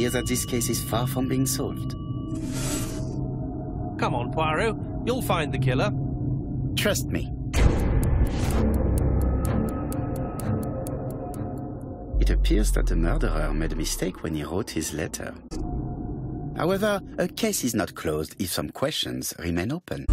Fear that this case is far from being solved. Come on, Poirot. You'll find the killer. Trust me. It appears that the murderer made a mistake when he wrote his letter. However, a case is not closed if some questions remain open.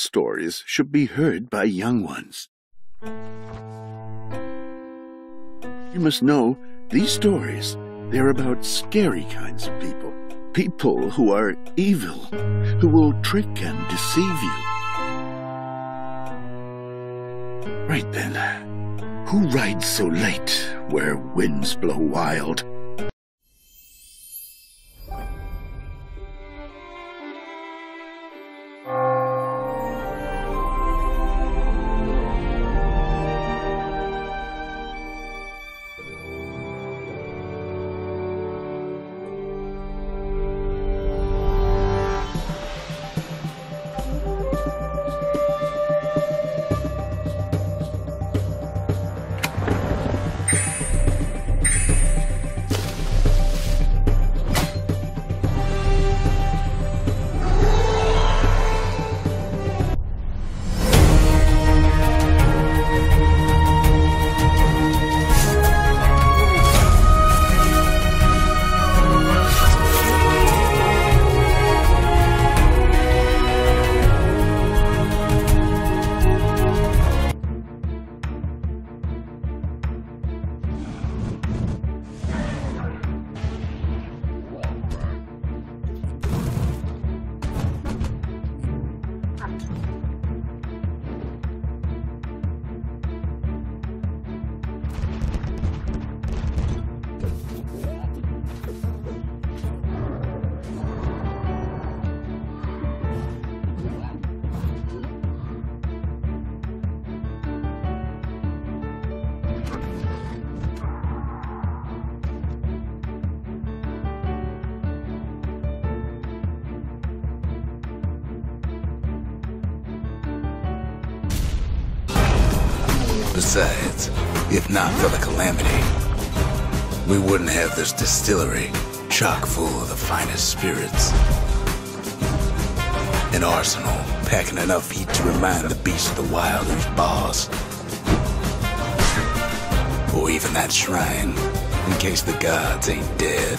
Stories should be heard by young ones. You must know, these stories, they're about scary kinds of people. People who are evil, who will trick and deceive you. Right then, who rides so late where winds blow wild? Distillery chock full of the finest spirits. An arsenal packing enough heat to remind the beast of the wild who's boss. Or even that shrine, in case the gods ain't dead.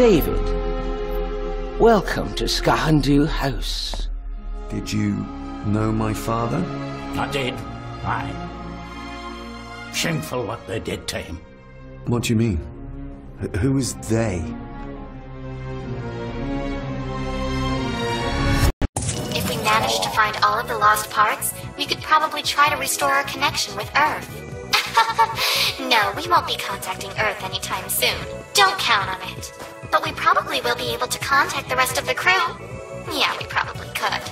David, welcome to Skahandu House. Did you know my father? I did. Aye. Shameful what they did to him. What do you mean? Wh- Who is they? If we managed to find all of the lost parts, we could probably try to restore our connection with Earth. no, we won't be contacting Earth anytime soon. Don't count on it. But we probably will be able to contact the rest of the crew. Yeah, we probably could.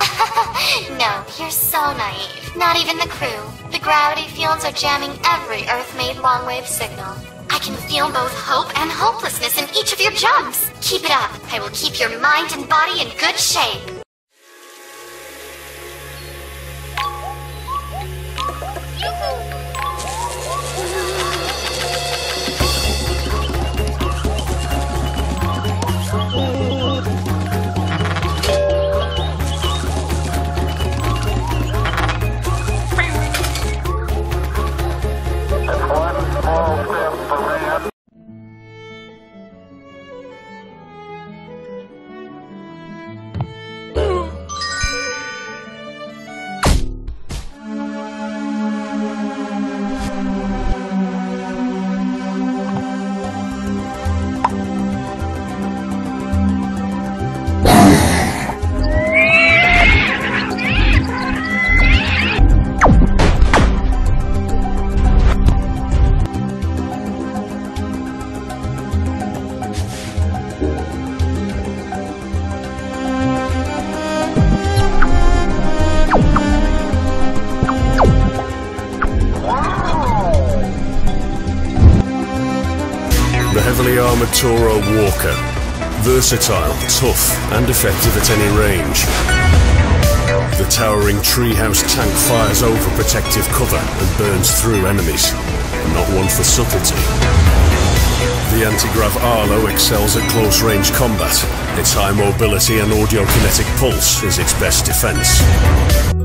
no, you're so naive. Not even the crew. The gravity fields are jamming every Earth-made long-wave signal. I can feel both hope and hopelessness in each of your jumps. Keep it up. I will keep your mind and body in good shape. Versatile, tough, and effective at any range. The towering treehouse tank fires over protective cover and burns through enemies. Not one for subtlety. The anti-grav Arlo excels at close-range combat. Its high mobility and audio-kinetic pulse is its best defense.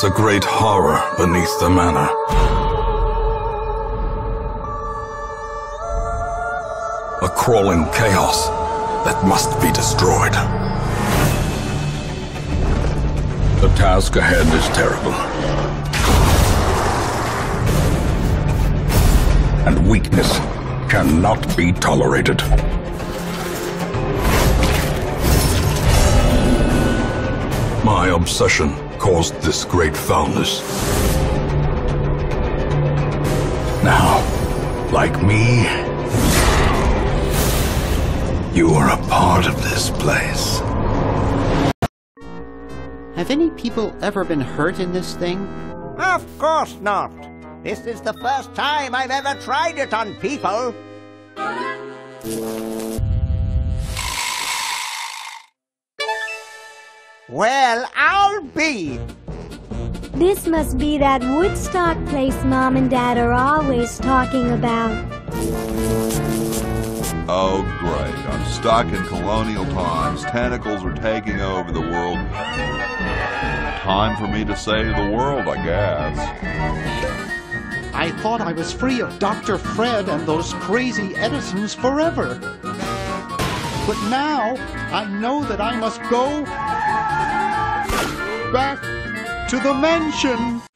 Is a great horror beneath the manor. A crawling chaos that must be destroyed. The task ahead is terrible. And weakness cannot be tolerated. My obsession caused this great foulness. Now, like me, you are a part of this place. Have any people ever been hurt in this thing? Of course not. This is the first time I've ever tried it on people. Well, I'll be. This must be that Woodstock place Mom and Dad are always talking about. Oh, great. I'm stuck in colonial times. Tentacles are taking over the world. Time for me to save the world, I guess. I thought I was free of Dr. Fred and those crazy Edisons forever. But now I know that I must go back to the mansion.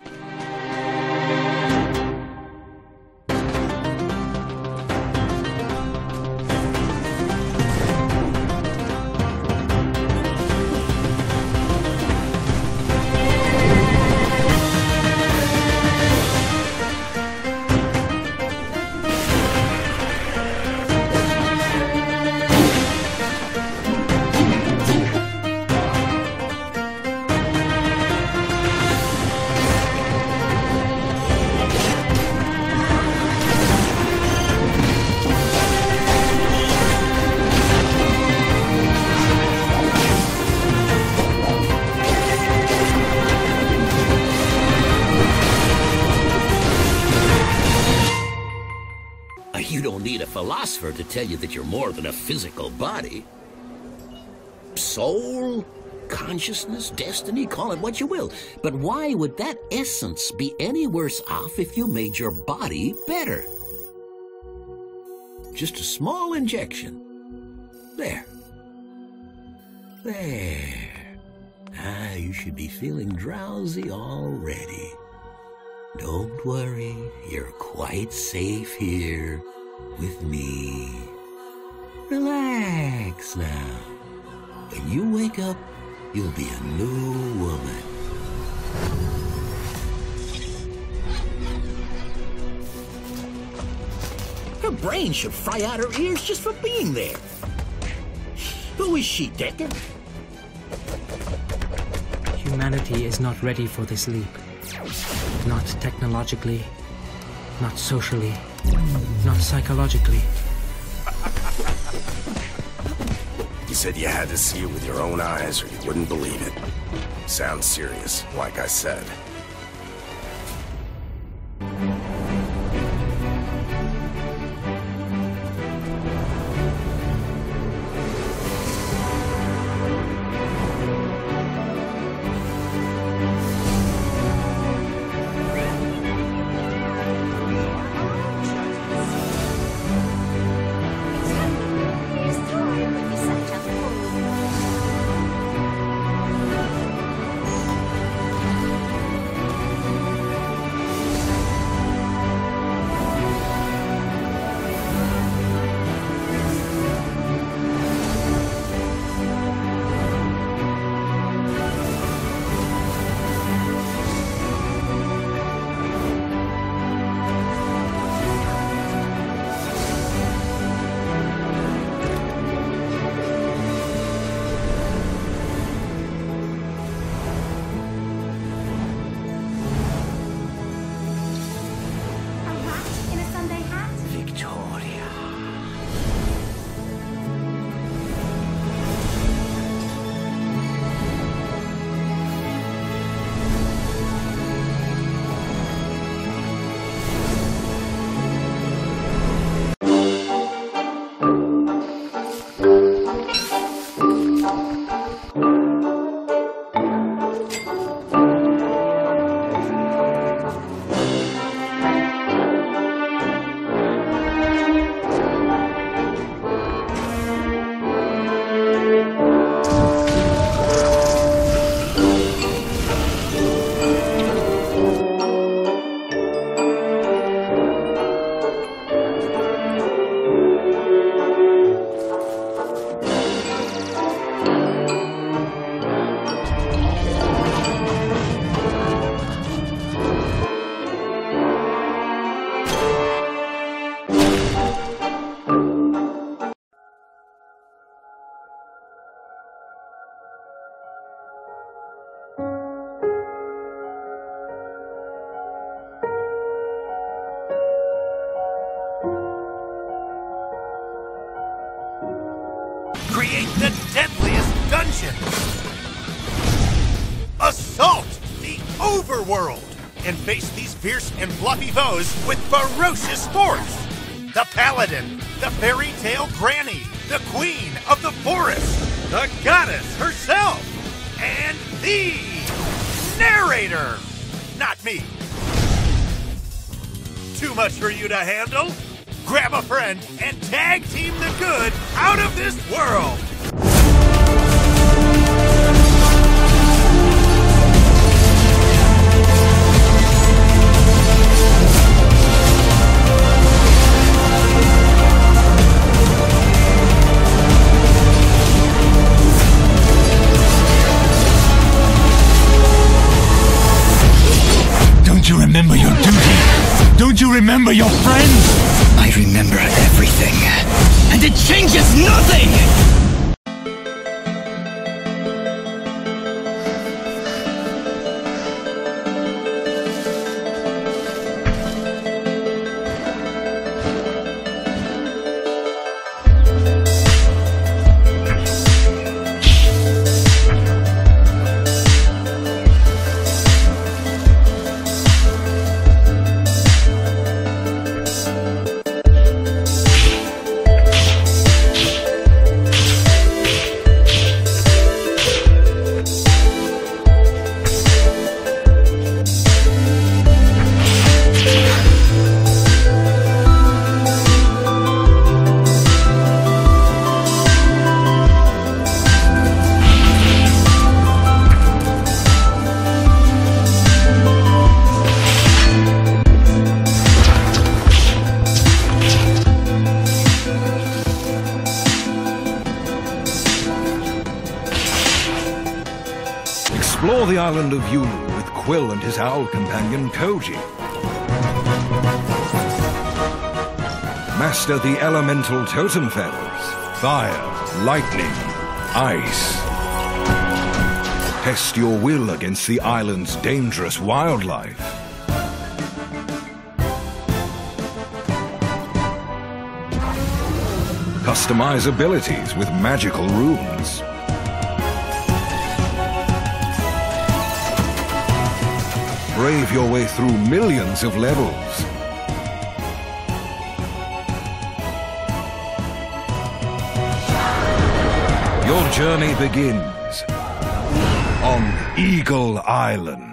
Tell you that you're more than a physical body. Soul, consciousness, destiny, call it what you will. But why would that essence be any worse off if you made your body better? Just a small injection. There. There. Ah, you should be feeling drowsy already. Don't worry, you're quite safe here with me. Relax now. When you wake up, you'll be a new woman. Her brain should fry out her ears just for being there. Who is she, Decker? Humanity is not ready for this leap. Not technologically, not socially, not psychologically. You said you had to see it with your own eyes or you wouldn't believe it. Sounds serious, like I said. Foes with ferocious force! The Paladin, the fairy tale granny, the queen of the forest, the goddess herself, and the narrator! Not me. Too much for you to handle? Grab a friend and tag team the good out of this world! Island of Yulu with Quill and his owl companion Koji. Master the elemental totem feathers fire, lightning, ice. Test your will against the island's dangerous wildlife. Customize abilities with magical runes. Brave your way through millions of levels. Your journey begins on Eagle Island.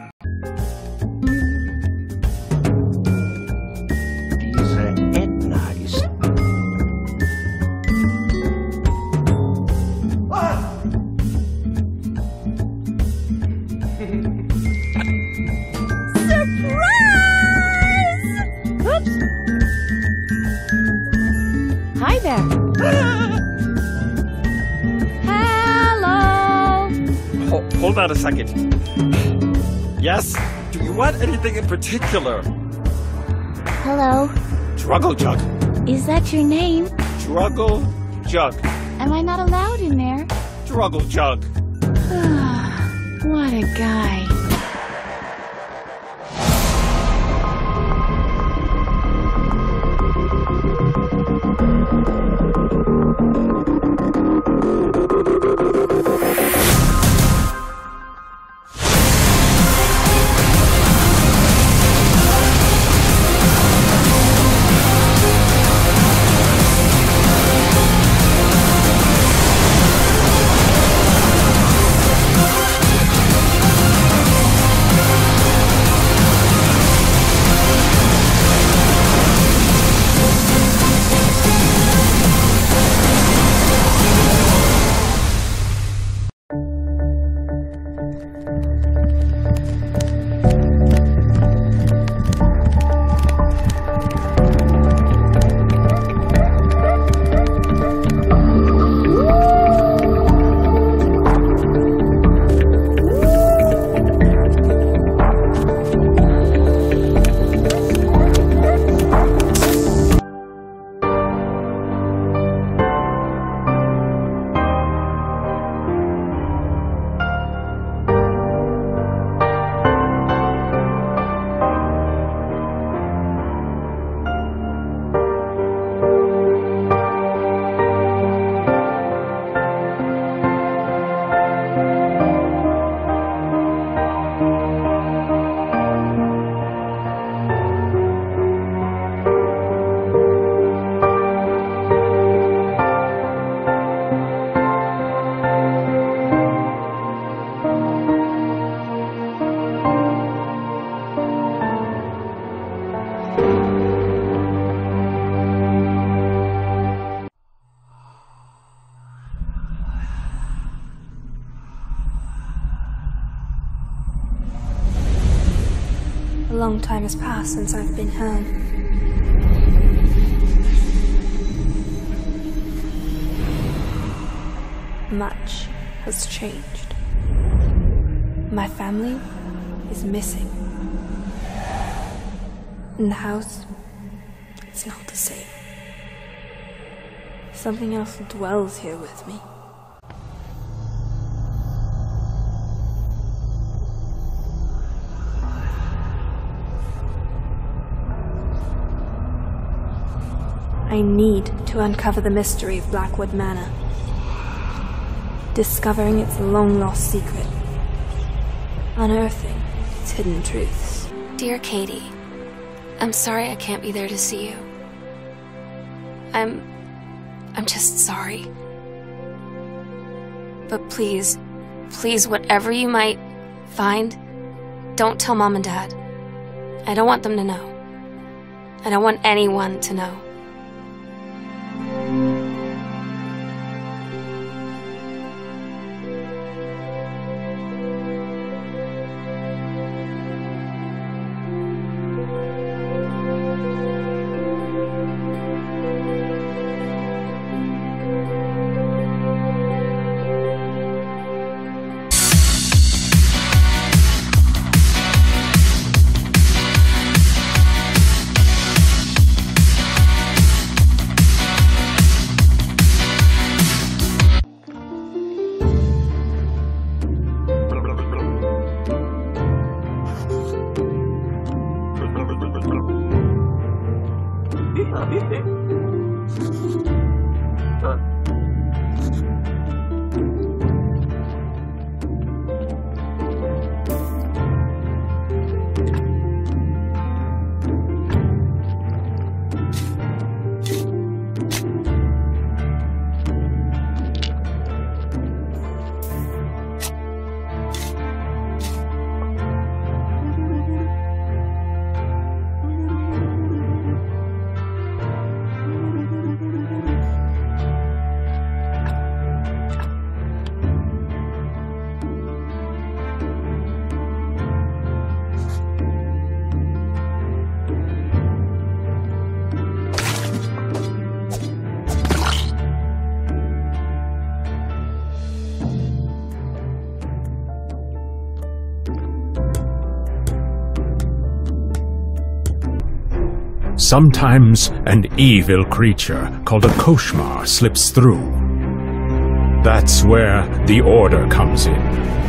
Anything in particular? Hello. Druggle Jug. Is that your name? Druggle Jug. Am I not allowed in there? Druggle Jug. what a guy. Dwells here with me. I need to uncover the mystery of Blackwood Manor, discovering its long lost secret, unearthing its hidden truths. Dear Katie, I'm sorry I can't be there to see you. I'm. I'm just sorry. But please, please, whatever you might find, don't tell Mom and Dad. I don't want them to know. I don't want anyone to know. Sometimes an evil creature called a Koshmar slips through. That's where the Order comes in.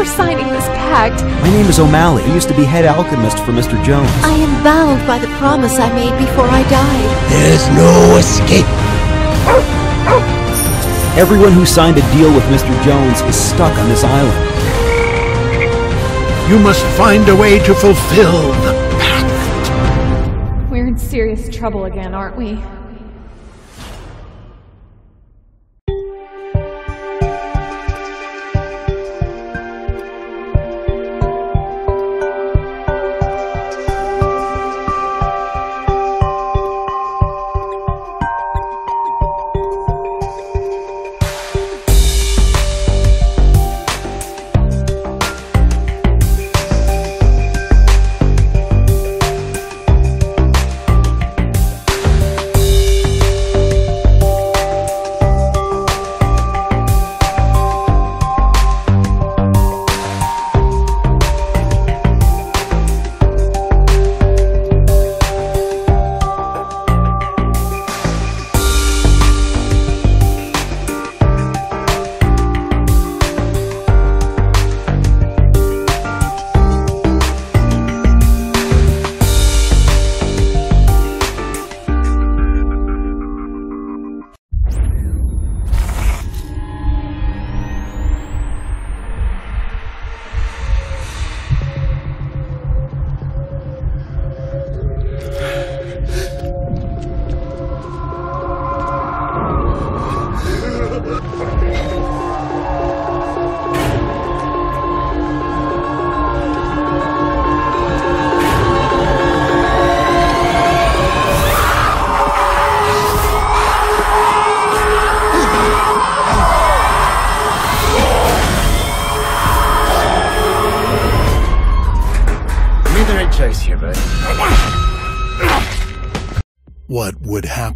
For signing this pact. My name is O'Malley. I used to be head alchemist for Mr. Jones. I am bound by the promise I made before I died. There's no escape. Everyone who signed a deal with Mr. Jones is stuck on this island. You must find a way to fulfill the pact. We're in serious trouble again, aren't we?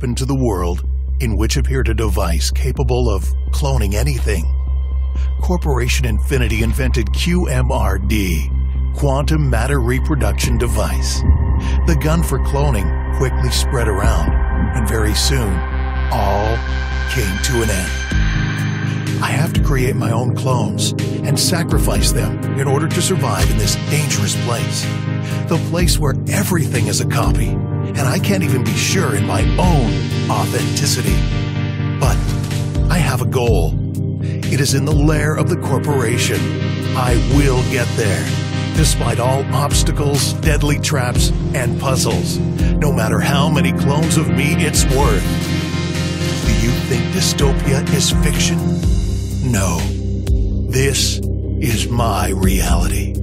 Happen to the world in which appeared a device capable of cloning anything? Corporation Infinity invented QMRD, Quantum Matter Reproduction Device. The gun for cloning quickly spread around, and very soon, all came to an end. I have to create my own clones and sacrifice them in order to survive in this dangerous place. The place where everything is a copy, and I can't even be sure in my own authenticity. But I have a goal. It is in the lair of the corporation. I will get there, despite all obstacles, deadly traps, and puzzles. No matter how many clones of me it's worth. Do you think dystopia is fiction? No. This is my reality.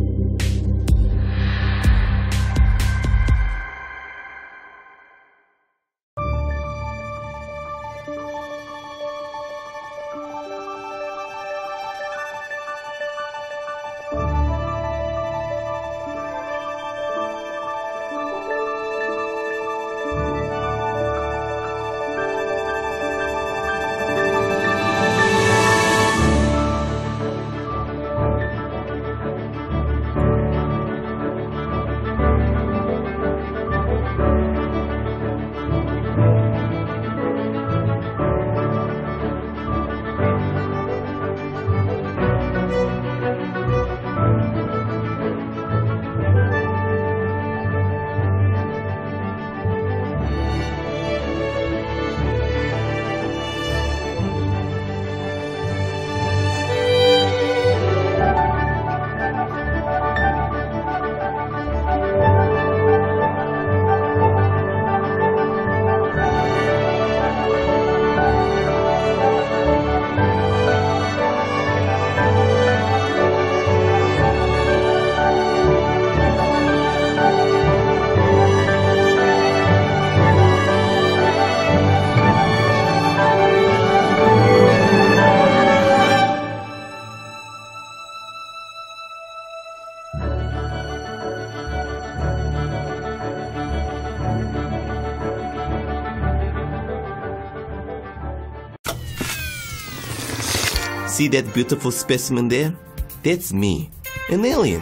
See that beautiful specimen there? That's me, an alien,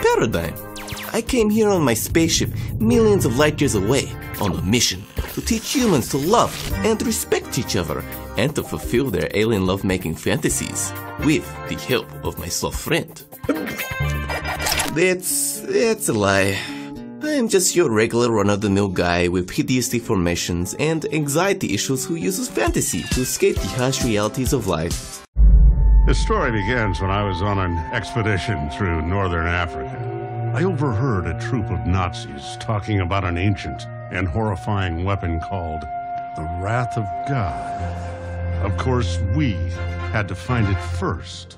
Paradigm. I came here on my spaceship millions of light years away on a mission to teach humans to love and respect each other and to fulfill their alien lovemaking fantasies with the help of my soft friend. That's, that's a lie. I am just your regular run-of-the-mill guy with hideous deformations and anxiety issues who uses fantasy to escape the harsh realities of life. As story begins when I was on an expedition through northern Africa. I overheard a troop of Nazis talking about an ancient and horrifying weapon called the Wrath of God. Of course, we had to find it first.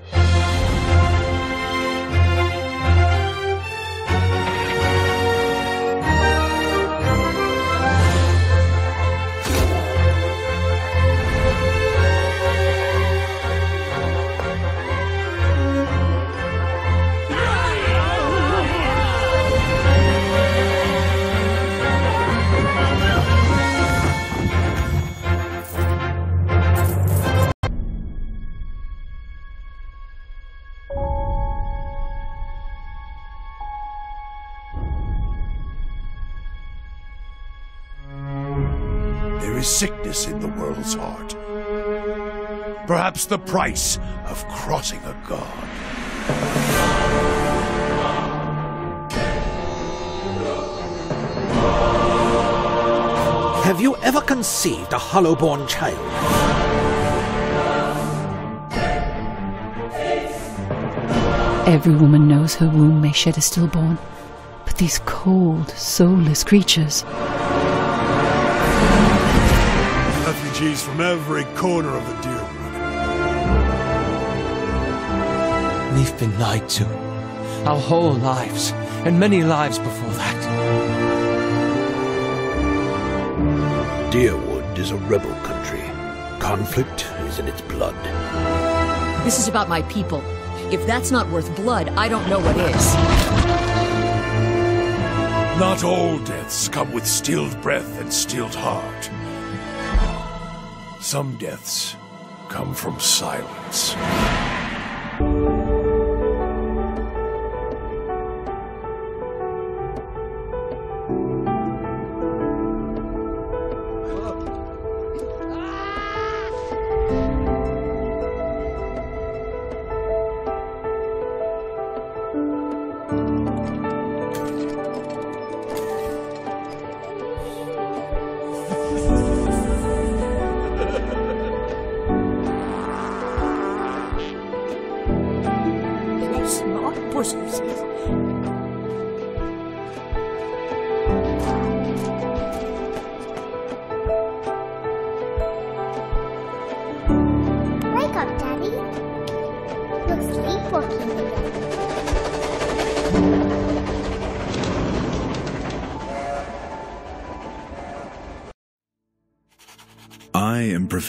There is sickness in the world's heart. Perhaps the price of crossing a god. Have you ever conceived a hollow-born child? Every woman knows her womb may shed a stillborn, but these cold, soulless creatures. Refugees from every corner of the Dyrwood. We've been lied to. Our whole lives, and many lives before that. Dyrwood is a rebel country. Conflict is in its blood. This is about my people. If that's not worth blood, I don't know what is. Not all deaths come with stilled breath and stilled heart. Some deaths come from silence.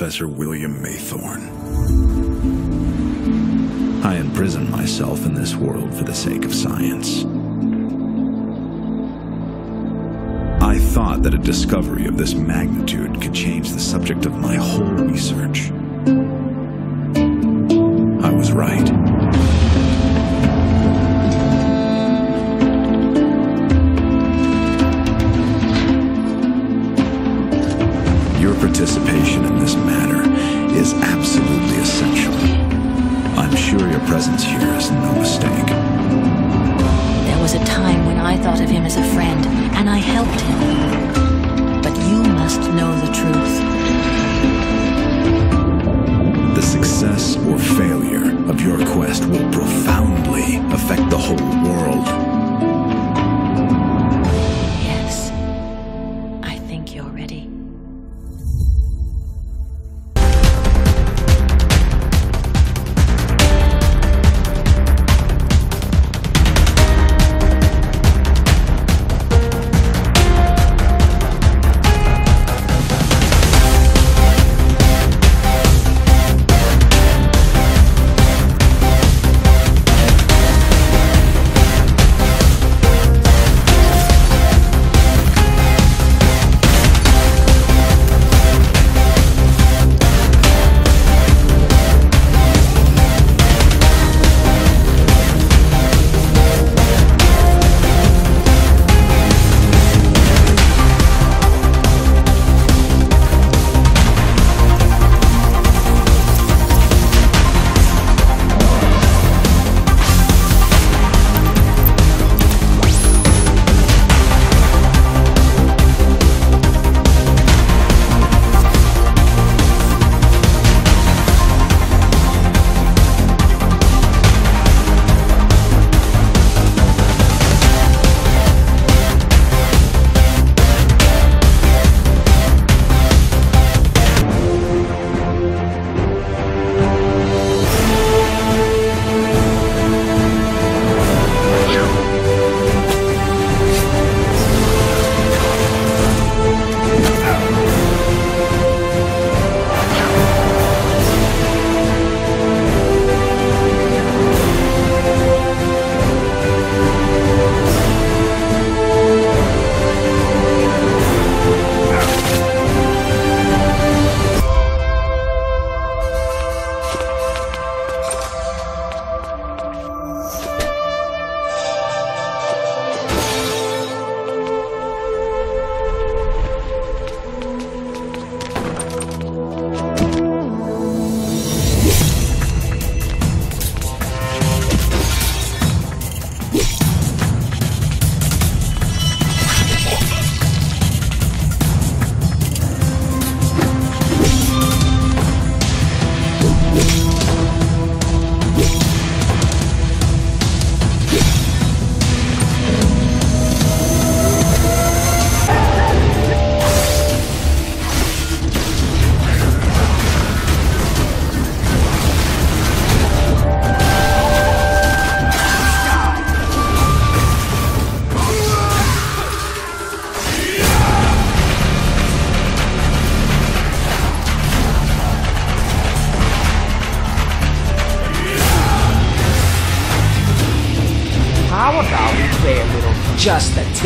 Professor William Maythorne. I imprisoned myself in this world for the sake of science. I thought that a discovery of this magnitude could change the subject of my whole research. I was right. No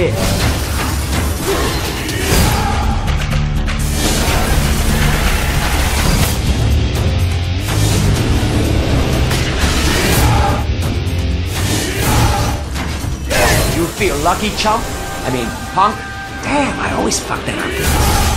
You feel lucky, chump? I mean, punk? Damn, I always fuck that up.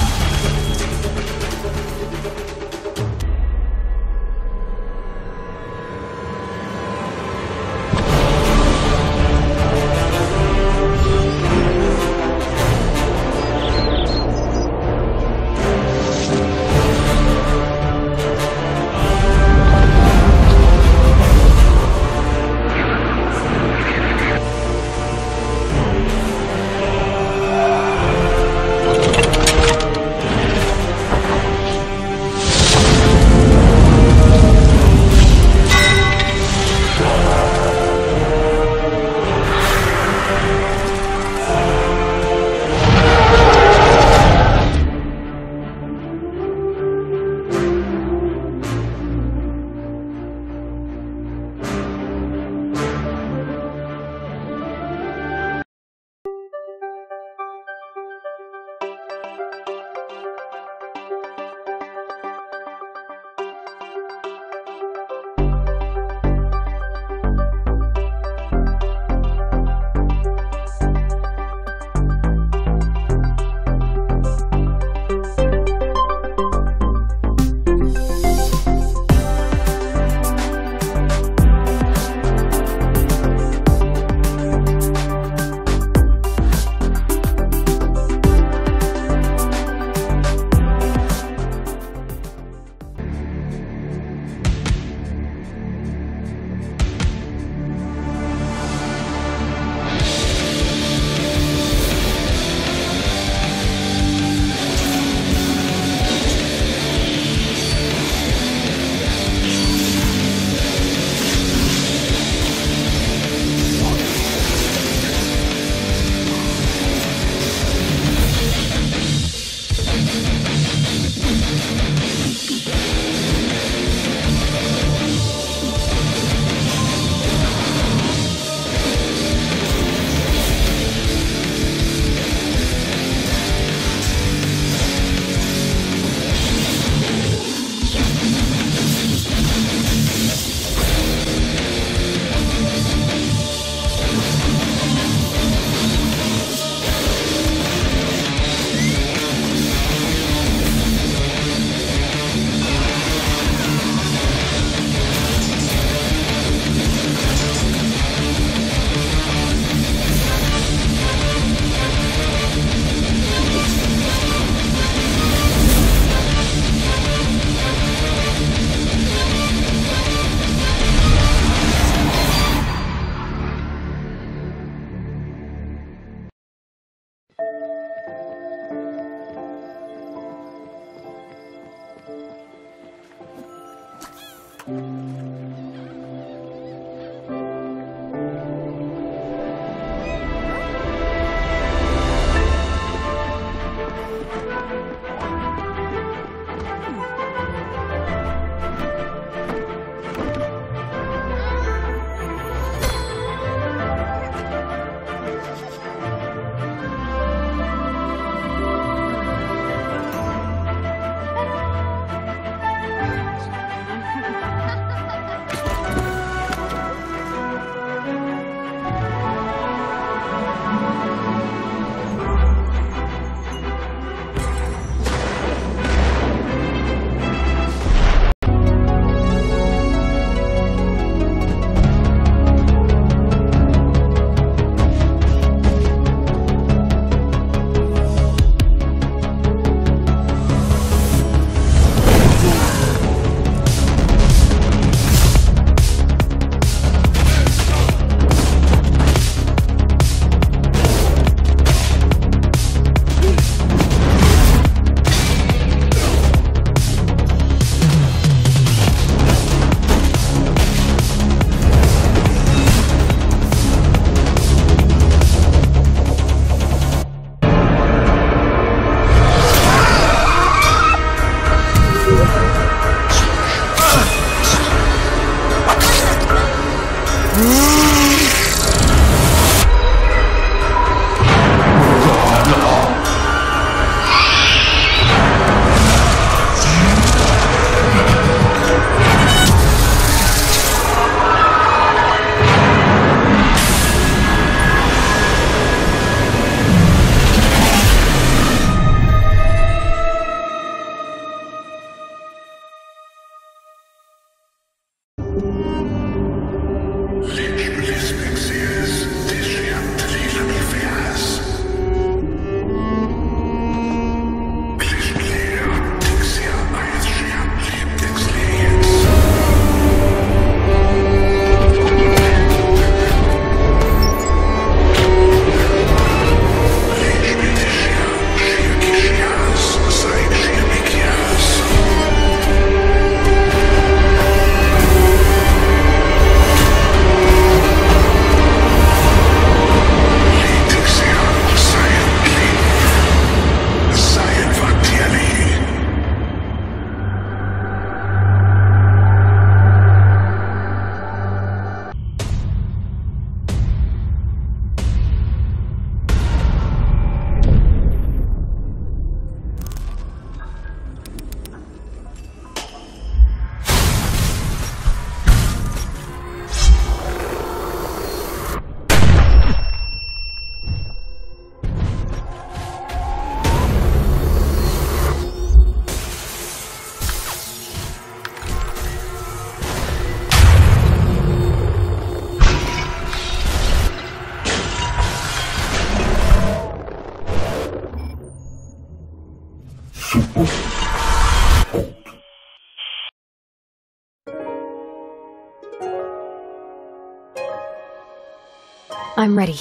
Ready.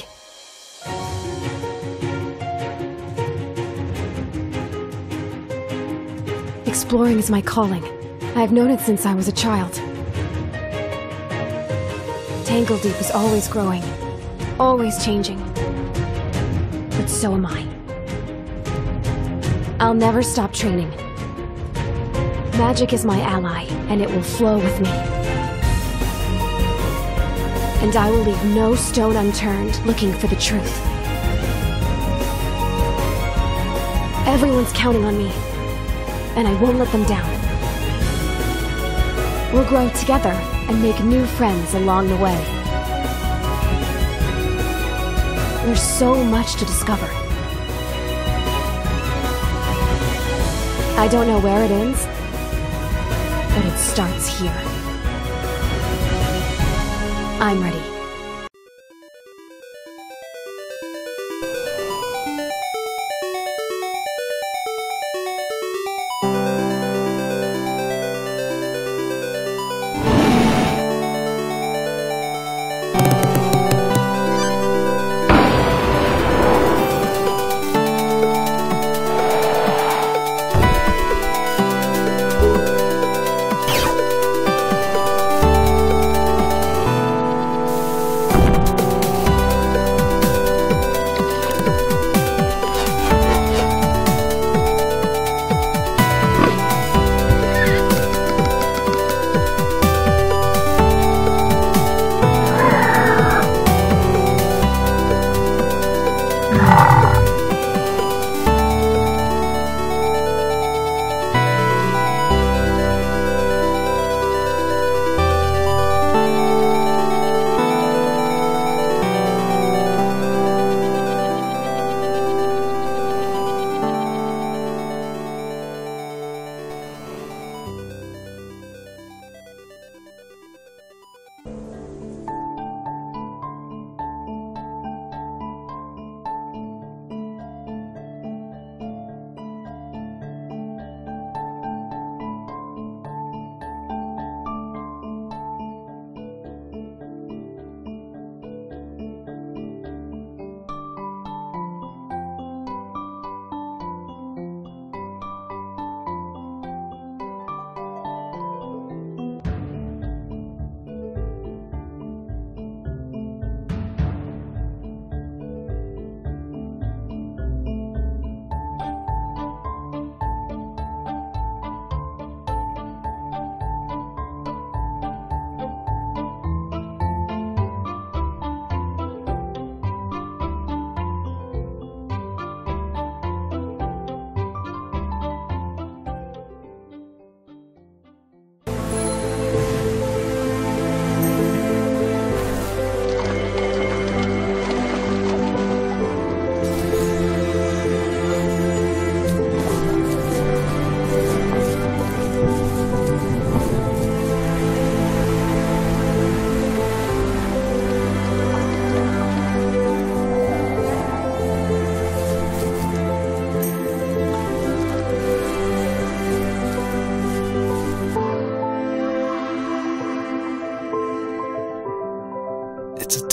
Exploring is my calling. I have known it since I was a child. Tangledeep is always growing, always changing. But so am I. I'll never stop training. Magic is my ally, and it will flow with me. And I will leave no stone unturned looking for the truth. Everyone's counting on me, and I won't let them down. We'll grow together and make new friends along the way. There's so much to discover. I don't know where it ends, but it starts here. I'm ready.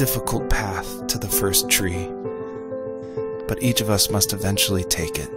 Difficult path to the first tree, but each of us must eventually take it,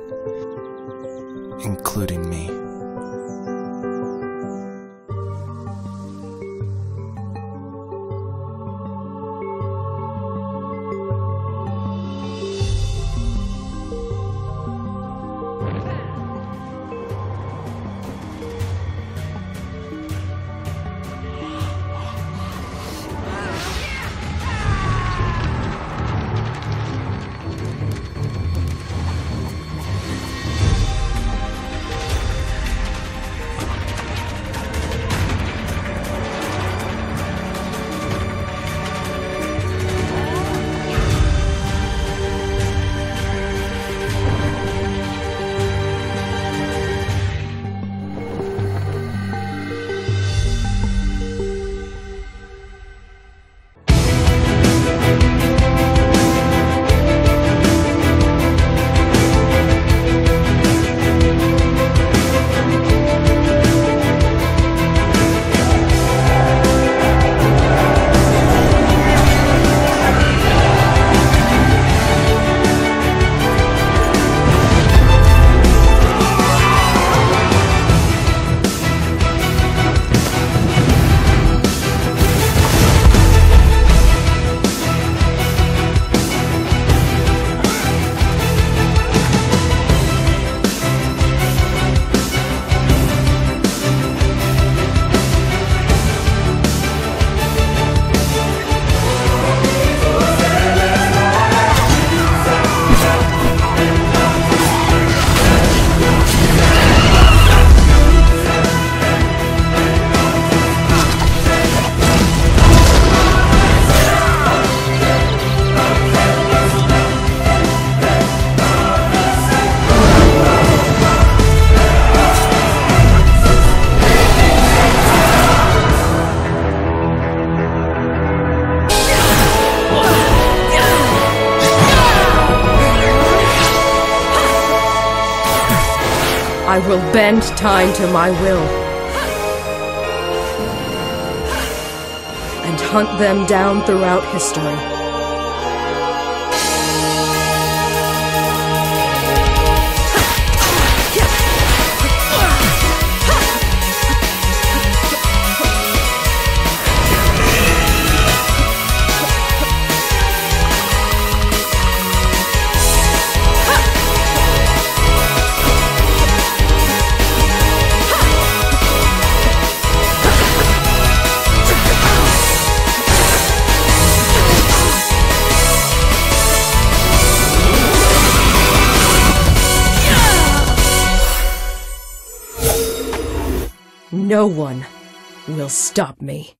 I will bend time to my will. And hunt them down throughout history. No one will stop me.